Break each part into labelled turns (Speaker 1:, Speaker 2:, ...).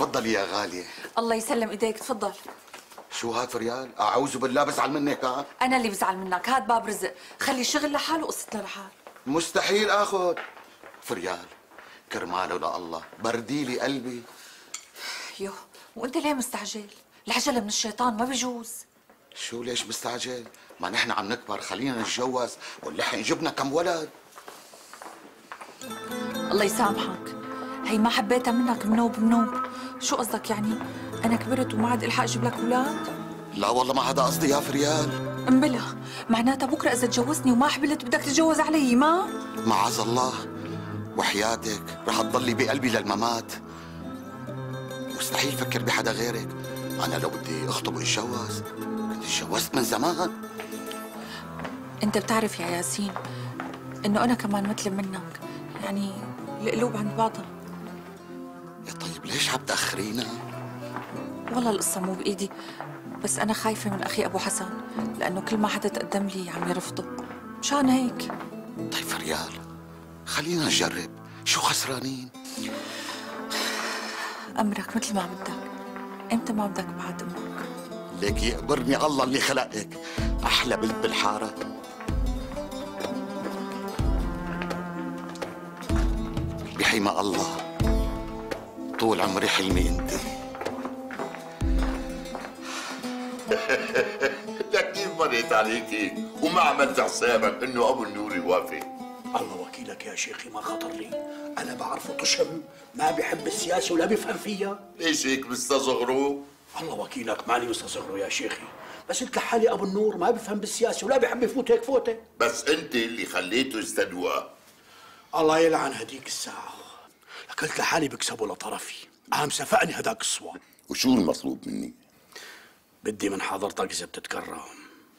Speaker 1: تفضلي يا غالية
Speaker 2: الله يسلم إيديك تفضل.
Speaker 1: شو هاد فريال؟ أعوذ بالله بزعل منك ها؟
Speaker 2: أنا اللي بزعل منك هاد باب رزق. خلي الشغل لحاله وقصتنا لحال
Speaker 1: مستحيل آخذ. فريال كرماله لله بردي لي قلبي.
Speaker 2: يو وأنت ليه مستعجل؟ العجلة من الشيطان ما بيجوز
Speaker 1: شو ليش مستعجل؟ ما نحن عم نكبر خلينا نتجوز ونلحق جبنا كم ولد.
Speaker 2: الله يسامحك. هي ما حبيتها منك منوب منوب. شو قصدك يعني؟ أنا كبرت وما عاد الحق أجيب لك أولاد
Speaker 1: لا والله ما هذا قصدي يا فريال
Speaker 2: امبلا معناتها بكرة إذا تجوزني وما حبلت بدك تتجوز علي ما؟
Speaker 1: معاذ الله. وحياتك رح تضلي بقلبي للممات. مستحيل فكر بحدا غيرك. أنا لو بدي أخطب وأتجوز. كنت اتجوزت من زمان.
Speaker 2: أنت بتعرف يا ياسين إنه أنا كمان مثل منك. يعني القلوب عند بعضها.
Speaker 1: ليش عم تأخرينا؟
Speaker 2: والله القصة مو بإيدي بس أنا خايفة من أخي أبو حسن لأنه كل ما حدا تقدم لي عم يرفضه. مشان هيك.
Speaker 1: طيب فريال خلينا نجرب. شو خسرانين؟
Speaker 2: أمرك مثل ما بدك. إمتى ما بدك بعد أمك.
Speaker 1: ليك يقبرني الله اللي خلقك. أحلى بنت بالحارة. بحمى الله. طول عمري حلمي انت.
Speaker 3: لك كيف مريت عليكي وما عملت حسابك إنه أبو النور يوافق؟
Speaker 4: الله وكيلك يا شيخي ما خطر لي. أنا بعرفه طشم ما بيحب السياسة ولا بيفهم فيها.
Speaker 3: ليش هيك مستصغروا؟
Speaker 4: الله وكيلك ماني مستصغره يا شيخي. بس قلت لحالي أبو النور ما بيفهم بالسياسة ولا بيحب يفوت هيك فوتة.
Speaker 3: بس أنت اللي خليته يستدوى
Speaker 4: الله يلعن هديك الساعة. لك قلت لحالي بكسبه لطرفي قام سفقني هداك الصوان
Speaker 3: وشو المطلوب مني؟
Speaker 4: بدي من حضرتك إذا بتتكرم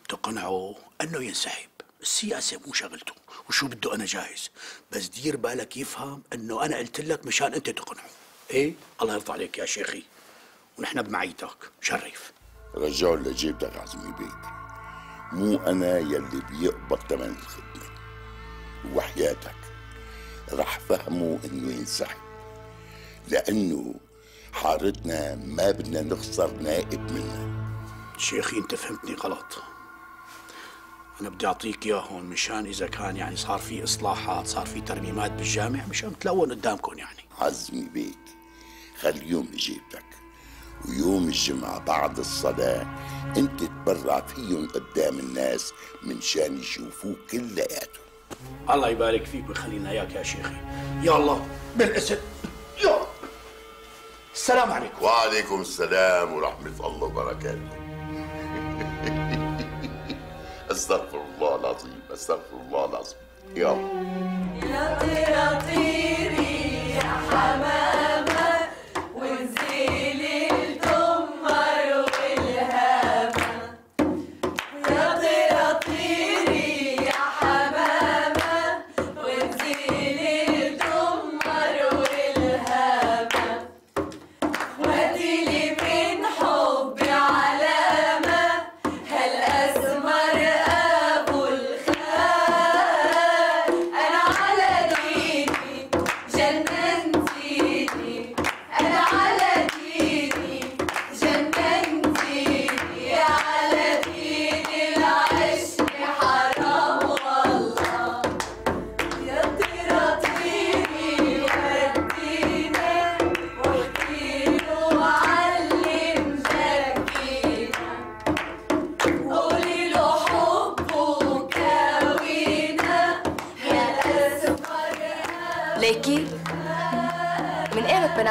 Speaker 4: تقنعه أنه ينسحب. السياسة مو شغلته. وشو بده أنا جاهز؟ بس دير بالك يفهم أنه أنا قلت لك مشان أنت تقنعه. إيه؟ الله يرضى عليك يا شيخي. ونحن بمعيتك. شرف
Speaker 3: رجعوا لجيبتك عزمي بيت مو أنا يلي بيقبض ثمن الخدمة. وحياتك. رح فهموا إنه ينسحب. لأنه حارتنا ما بدنا نخسر نائب منه.
Speaker 4: شيخي أنت فهمتني غلط. أنا بدي أعطيك إياهم مشان إذا كان يعني صار في إصلاحات صار في ترميمات بالجامع مشان تلون قدامكم يعني.
Speaker 3: عزمي بيك خليهم بجيبتك ويوم الجمعة بعد الصلاة أنت تبرع فيهم قدام الناس من شان يشوفوك كلياتهم.
Speaker 4: الله يبارك فيك ويخلينا إياك يا شيخي. يا الله بالاسم يا السلام عليكم.
Speaker 3: وعليكم السلام ورحمة الله وبركاته. أستغفر الله العظيم أستغفر الله العظيم. يلا
Speaker 5: ليكي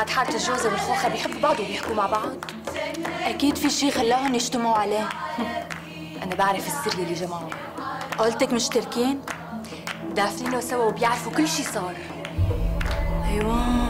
Speaker 5: بنات حارة الجوزة والخوخة بيحبوا بعض وبيحكوا مع بعض؟
Speaker 6: أكيد في شي خلاهم يجتمعوا عليه
Speaker 5: أنا بعرف السر اللي جمعهم
Speaker 6: قولتك مشتركين؟
Speaker 5: دافنينه سوا وبيعرفوا كل شي صار
Speaker 6: أيوة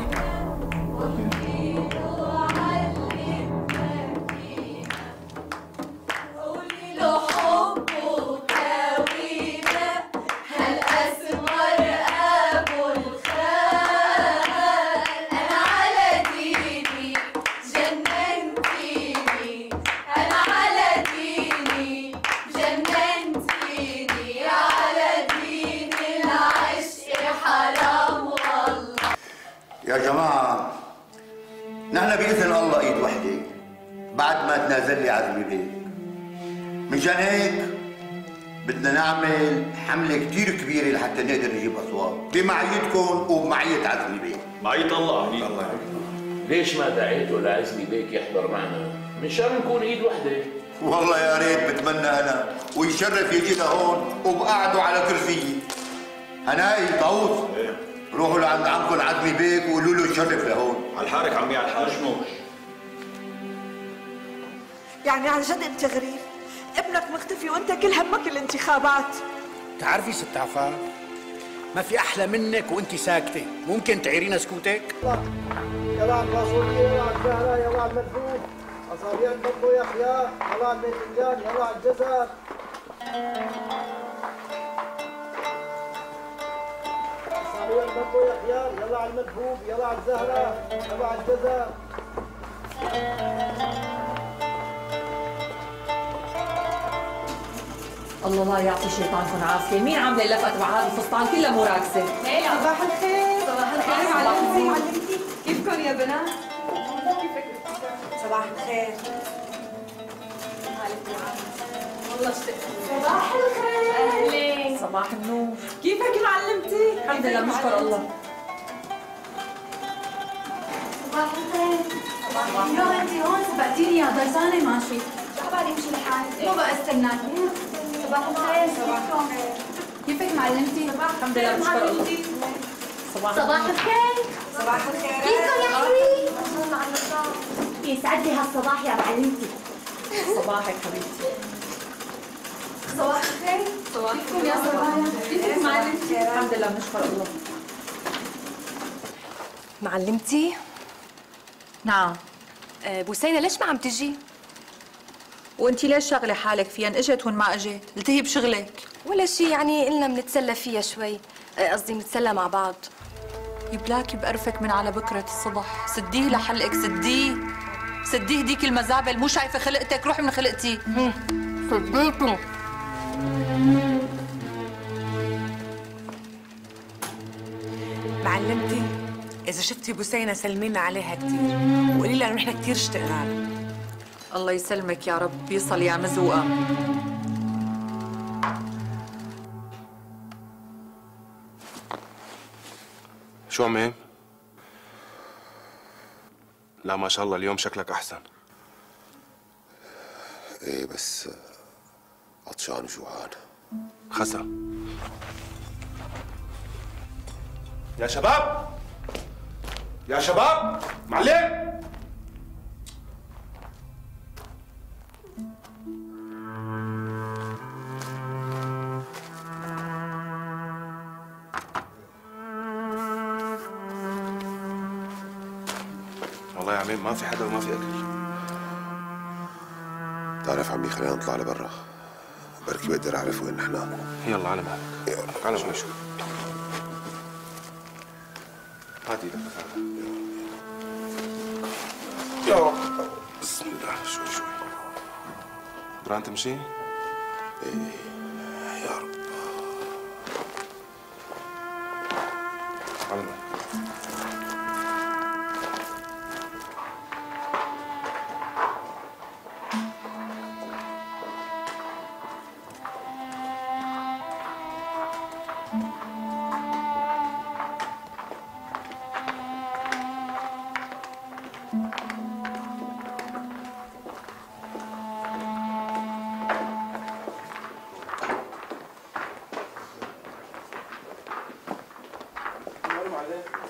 Speaker 3: يا
Speaker 7: نحن بإذن الله ايد وحده بعد ما تنازل لي عزمي. بيك مشان هيك بدنا نعمل حملة كتير كبيرة لحتى نقدر نجيب أصوات. بمعيتكم وبمعية عزمي بيك.
Speaker 8: معيط الله أكيد
Speaker 7: الله يحفظك
Speaker 9: ليش ما دعيته لعزمي بيك يحضر معنا؟ مشان نكون ايد وحدة.
Speaker 7: والله يا ريت بتمنى أنا ويشرف يجي لهون وبقعده على كرسيي هناي طاووس. روحوا لعند عمكم عزمي بيك وقولوا له يشرف لهون
Speaker 8: على الحارك عمي على الحارك
Speaker 9: مشموش
Speaker 10: يعني عن جد انت غريب ابنك مختفي وانت كل همك الانتخابات
Speaker 11: تعرفي ست عفاف ما في أحلى منك وانت ساكته ممكن تعيرينا سكوتك
Speaker 12: يلا على الرسولية يلا على الزهرة يلا على المدفون أصابيع بطو يحيى يلا على الباذنجان يلا على الجزر أصابيع بطو يحيى يلا على المدفوب يلا على الزهرة يلا على الجزر
Speaker 2: الله يعطي شيطانكم عافيه مين عاملة اللفه تبع هذا الفستان كلها مو راكسة.
Speaker 13: صباح الخير. صباح الخير. معلمتي. كيفكم يا بنات؟
Speaker 10: صباح الخير.
Speaker 13: والله صباح الخير. أهلين.
Speaker 2: صباح النور.
Speaker 13: كيفك معلمتي؟
Speaker 2: الحمد لله بنشكر الله.
Speaker 13: صباح الخير. صباح الخير انت هون سبقتيني يا ضرزانه ماشي. شو بالي امشي لحالي مو بقى استناكي صباح الخير صباح الخير كيفك معلمتي؟
Speaker 2: الحمد لله بنشكر الله. صباح
Speaker 13: صباح الخير.
Speaker 10: صباح الخير.
Speaker 13: كيفكم يا حبيبي؟ يسعد لي هالصباح يا معلمتي؟
Speaker 2: صباحك حبيبتي.
Speaker 13: صباح الخير يا صباح كيفك معلمتي؟
Speaker 2: الحمد لله بنشكر الله
Speaker 13: معلمتي
Speaker 2: نعم.
Speaker 13: آه، بوسينة ليش ما عم تجي؟
Speaker 2: وانت ليش شغله حالك؟ فيها ان اجت وان ما اجت. التهي بشغلك.
Speaker 13: ولا شيء يعني قلنا بنتسلى فيها شوي. آه، قصدي بنتسلى مع بعض.
Speaker 2: يبلاكي بقرفك من على بكرة الصبح. سديه لحلقك سديه. سديه ديك المزابل. مو شايفة خلقتك؟ روحي من خلقتي.
Speaker 13: صديتني
Speaker 14: معلمتي إذا شفتي بوسينة سلمينا عليها كثير وقولي لها إنه نحن كثير اشتقنا. لها
Speaker 2: الله يسلمك يا رب يصل يا مزوقة.
Speaker 15: شو عمي؟ لا ما شاء الله اليوم شكلك أحسن.
Speaker 16: إيه بس عطشان وجوعان
Speaker 15: خسا يا شباب! يا شباب! معلم! والله يا عمي ما في حدا وما في أكل.
Speaker 16: تعرف عمي خلينا نطلع لبرا. بركي بقدر اعرف وين نحن
Speaker 15: يلا على مهلك.
Speaker 16: يلا.
Speaker 15: على شوي شوي هات إيدك يا رب. بسم الله. شوي شوي. قدران تمشي؟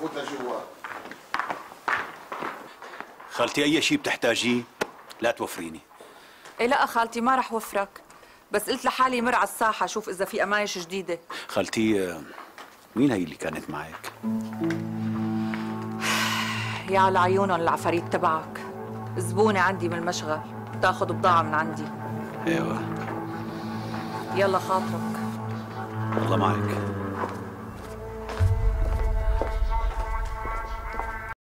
Speaker 16: فوت لجوا
Speaker 8: خالتي أي شيء بتحتاجيه لا توفريني.
Speaker 2: إيه لا خالتي ما رح وفرك. بس قلت لحالي مر على الساحة شوف إذا في أمايش جديدة.
Speaker 8: خالتي آه، مين هي اللي كانت معك؟
Speaker 2: يا على عيونهم العفاريت تبعك. زبونة عندي من المشغل. بتاخذ بضاعة من عندي.
Speaker 8: أيوه.
Speaker 2: يلا خاطرك.
Speaker 8: الله معك.